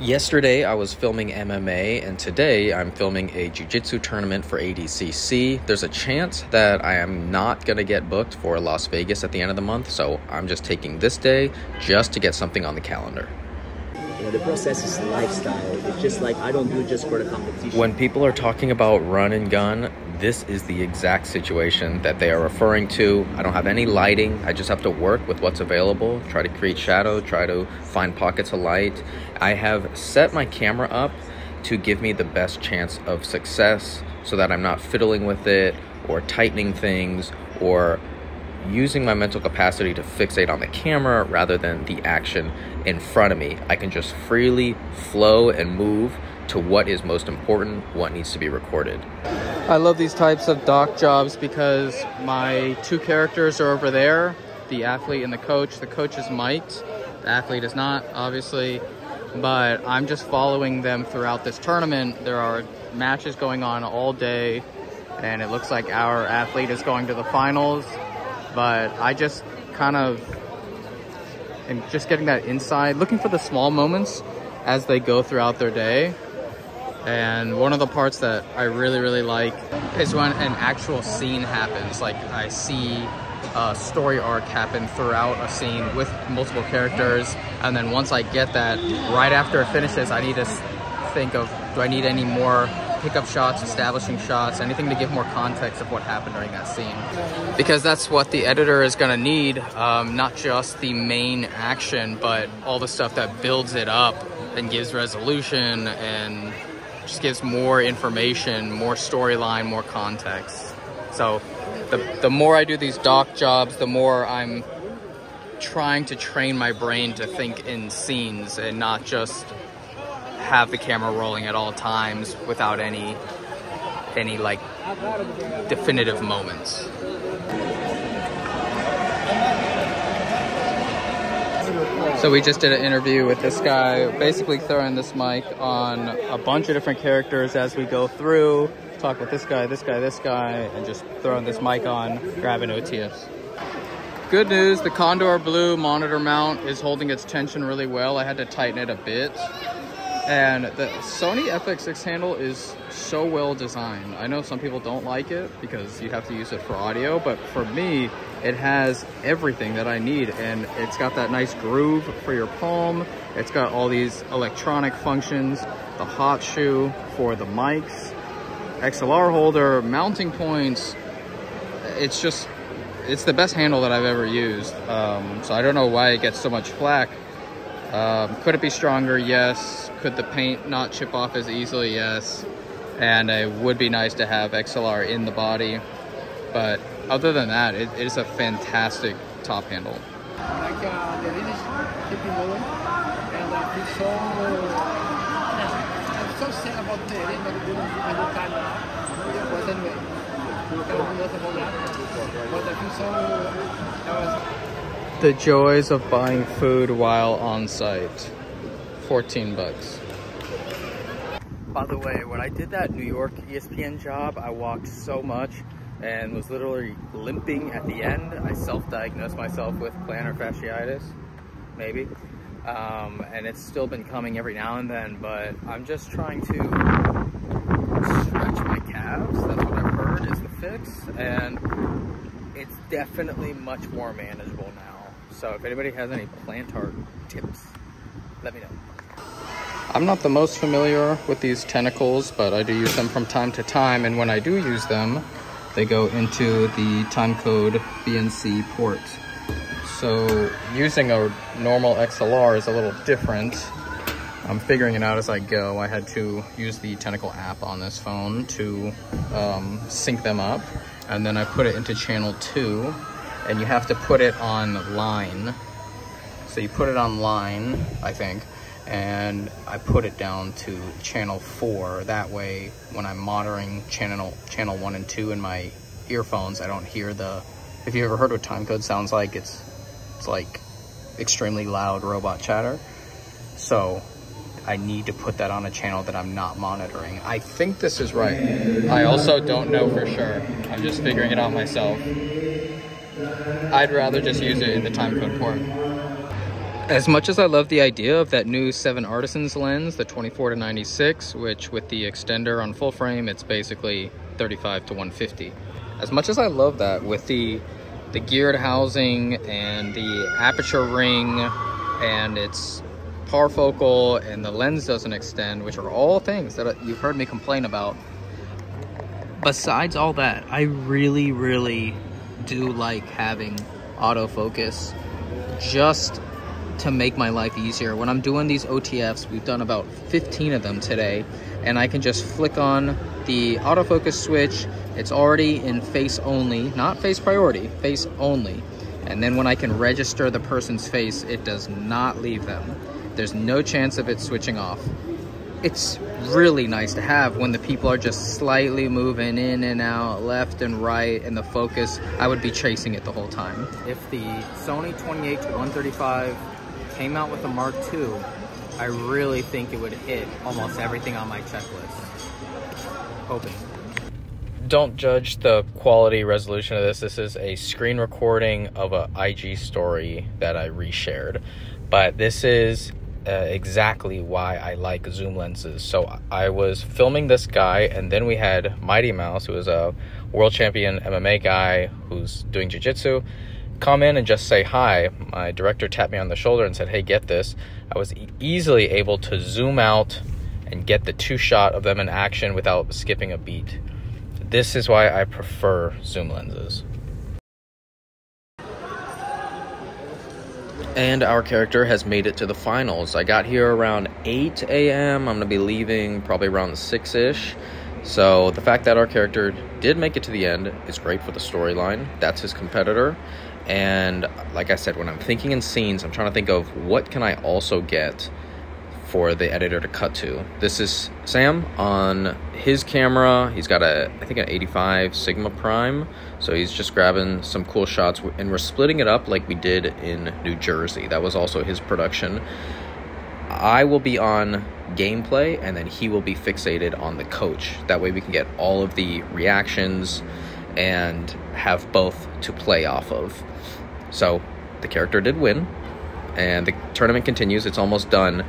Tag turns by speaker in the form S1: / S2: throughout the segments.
S1: Yesterday, I was filming MMA, and today I'm filming a jiu jitsu tournament for ADCC. There's a chance that I am not going to get booked for Las Vegas at the end of the month, so I'm just taking this day just to get something on the calendar.
S2: Know, the process is lifestyle. It's just like I don't do it just for the competition.
S1: When people are talking about run and gun, this is the exact situation that they are referring to. I don't have any lighting. I just have to work with what's available, try to create shadow, try to find pockets of light. I have set my camera up to give me the best chance of success so that I'm not fiddling with it or tightening things or using my mental capacity to fixate on the camera rather than the action in front of me. I can just freely flow and move to what is most important, what needs to be recorded.
S3: I love these types of doc jobs because my two characters are over there, the athlete and the coach. The coach is mic'd, the athlete is not, obviously, but I'm just following them throughout this tournament. There are matches going on all day, and it looks like our athlete is going to the finals, but I just kind of am just getting that inside, looking for the small moments as they go throughout their day. And one of the parts that I really, really like is when an actual scene happens. Like I see a story arc happen throughout a scene with multiple characters. And then once I get that, right after it finishes, I need to think of, do I need any more pickup shots, establishing shots, anything to give more context of what happened during that scene. Because that's what the editor is going to need, um, not just the main action, but all the stuff that builds it up and gives resolution and just gives more information, more storyline, more context. So the, the more I do these doc jobs, the more I'm trying to train my brain to think in scenes and not just have the camera rolling at all times without any any like definitive moments. So we just did an interview with this guy, basically throwing this mic on a bunch of different characters as we go through, talk with this guy, this guy, this guy, and just throwing this mic on, grabbing OTS. Good news, the Kondor Blue monitor mount is holding its tension really well. I had to tighten it a bit. And the Sony FX6 handle is so well designed. I know some people don't like it because you have to use it for audio, but for me, it has everything that I need. And it's got that nice groove for your palm. It's got all these electronic functions, the hot shoe for the mics, XLR holder, mounting points. It's just, it's the best handle that I've ever used. Um, so I don't know why it gets so much flack. Um, could it be stronger? Yes. Could the paint not chip off as easily? Yes. And it would be nice to have XLR in the body. But other than that, it, it is a fantastic top handle.
S4: Like uh, I'm so I was
S3: The joys of buying food while on site. 14 bucks. By the way, when I did that New York ESPN job, I walked so much and was literally limping at the end. I self-diagnosed myself with plantar fasciitis, maybe. Um, and it's still been coming every now and then, but I'm just trying to stretch my calves. That's what I've heard is the fix. And it's definitely much more manageable now. So if anybody has any plantar tips, let me know. I'm not the most familiar with these tentacles, but I do use them from time to time. And when I do use them, they go into the timecode BNC port. So using a normal XLR is a little different. I'm figuring it out as I go. I had to use the Tentacle app on this phone to um, sync them up. And then I put it into channel two and you have to put it on line. So you put it on line, I think, and I put it down to channel four. That way, when I'm monitoring channel channel one and two in my earphones, I don't hear the. If you ever heard what timecode sounds like, it's it's like extremely loud robot chatter. So I need to put that on a channel that I'm not monitoring. I think this is right. I also don't know for sure. I'm just figuring it out myself. I'd rather just use it in the timecode port.
S1: As much as I love the idea of that new 7 Artisans lens, the 24 to 96, which with the extender on full frame, it's basically 35 to 150. As much as I love that with the the geared housing and the aperture ring and its parfocal and the lens doesn't extend, which are all things that you've heard me complain about. Besides all that, I really, really do like having autofocus just to make my life easier. When I'm doing these OTFs, we've done about 15 of them today, and I can just flick on the autofocus switch. It's already in face only, not face priority, face only. And then when I can register the person's face, it does not leave them. There's no chance of it switching off. It's really nice to have when the people are just slightly moving in and out, left and right, and the focus, I would be chasing it the whole time. If the Sony 28 to 135 came out with a Mark II, I really think it would hit almost everything on my checklist. Hoping. Don't judge the quality resolution of this. This is a screen recording of a IG story that I reshared. But this is uh, exactly why I like zoom lenses. So I was filming this guy, and then we had Mighty Mouse, who is a world champion MMA guy who's doing jiu jitsu come in and just say hi. My director tapped me on the shoulder and said, Hey, get this. I was e- easily able to zoom out and get the two shot of them in action without skipping a beat. This is why I prefer zoom lenses. And our character has made it to the finals. I got here around 8 a.m. I'm going to be leaving probably around 6 ish. So the fact that our character did make it to the end is great for the storyline. That's his competitor. And like I said, when I'm thinking in scenes, I'm trying to think of what can I also get for the editor to cut to. This is Sam on his camera. He's got a, I think an 85 Sigma Prime. So he's just grabbing some cool shots and we're splitting it up like we did in New Jersey. That was also his production. I will be on gameplay and then he will be fixated on the coach. That way we can get all of the reactions and have both to play off of. So the character did win, and the tournament continues. It's almost done.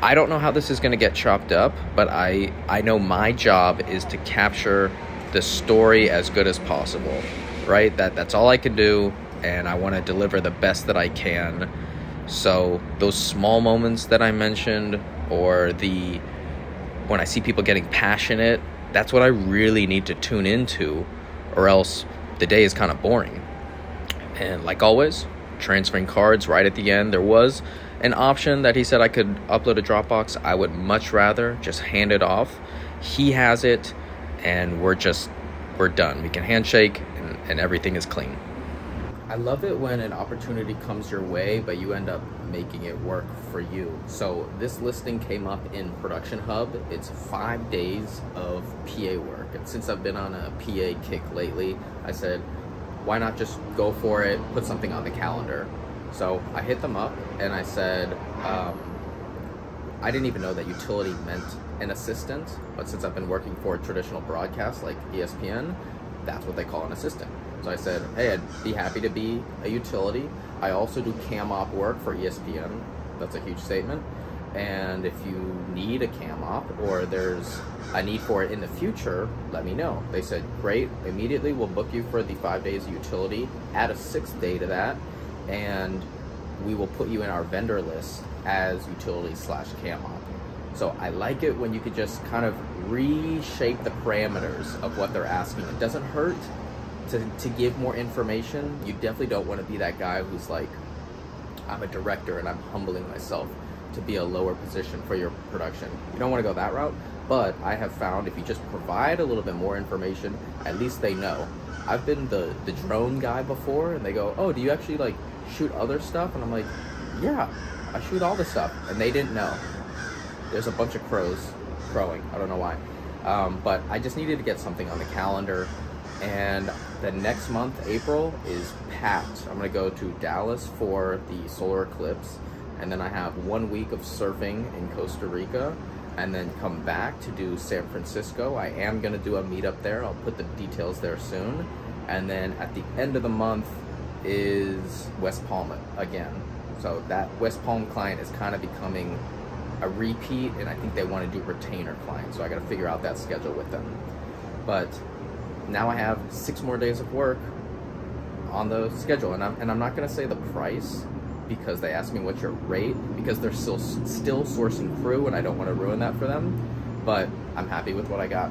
S1: I don't know how this is going to get chopped up, but I I know my job is to capture the story as good as possible. Right? That that's all I can do, and I want to deliver the best that I can. So those small moments that I mentioned, or the when I see people getting passionate, that's what I really need to tune into, or else the day is kind of boring. And like always, transferring cards right at the end. There was an option that he said I could upload a Dropbox. I would much rather just hand it off. He has it, and we're just we're done. We can handshake, and, and everything is clean. I love it when an opportunity comes your way, but you end up making it work for you. So this listing came up in Production Hub. It's five days of PA work, and since I've been on a PA kick lately, I said why not just go for it, put something on the calendar? So I hit them up and I said, um, I didn't even know that utility meant an assistant, but since I've been working for a traditional broadcast like ESPN, that's what they call an assistant. So I said, hey, I'd be happy to be a utility. I also do cam op work for ESPN. That's a huge statement. And if you need a cam op or there's a need for it in the future, let me know. They said, great, immediately we'll book you for the five days of utility, add a sixth day to that, and we will put you in our vendor list as utility slash cam op. So I like it when you could just kind of reshape the parameters of what they're asking. It doesn't hurt to, to give more information. You definitely don't want to be that guy who's like, I'm a director and I'm humbling myself to be a lower position for your production. You don't want to go that route, but I have found if you just provide a little bit more information, at least they know. I've been the, the drone guy before, and they go, oh, do you actually like shoot other stuff? And I'm like, yeah, I shoot all the stuff. And they didn't know. There's a bunch of crows crowing. I don't know why. Um, but I just needed to get something on the calendar. And the next month, April, is packed. I'm going to go to Dallas for the solar eclipse and then I have one week of surfing in Costa Rica and then come back to do San Francisco. I am going to do a meetup there. I'll put the details there soon. And then at the end of the month is West Palm again. So that West Palm client is kind of becoming a repeat, and I think they want to do retainer clients. So I got to figure out that schedule with them. But now I have six more days of work on the schedule, and I'm and I'm not going to say the price because they asked me what's your rate because they're still still sourcing crew, and I don't want to ruin that for them. But I'm happy with what I got.